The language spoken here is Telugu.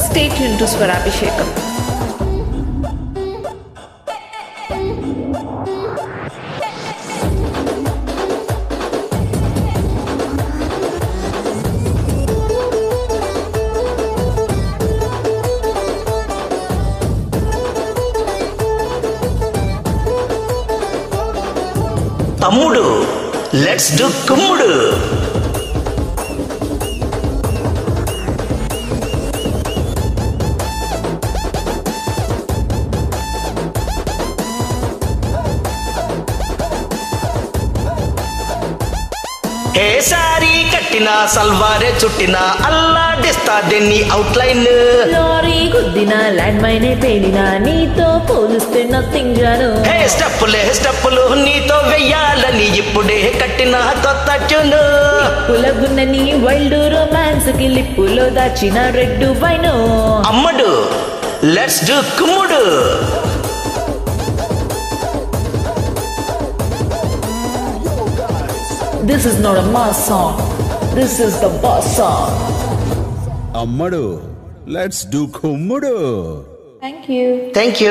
Stay tuned to Swarabhishekam. తమ్ముడు లెట్స్ డు కుమ్ముడు ఏ సారీ కట్టిన సల్వారే చుట్టిన దీన్ని అవుట్లైన్ లారీ గుద్దిన ల్యాండ్ మైనే పేలిన నీతో పోలిస్తే నథింగ్ జాను హే స్టెప్పులే స్టెప్పులు నీతో వెయ్యాలని ఇప్పుడే కట్టిన కొత్త ట్యూన్ పులగున్నని వైల్డ్ రొమాన్స్కి లిప్పులో దాచిన రెడ్ వైను అమ్మడు లెట్స్ డు కుమ్ముడు. This is not a mass song. This is the boss song. Ammaru, let's do Kummudu. Thank you. Thank you.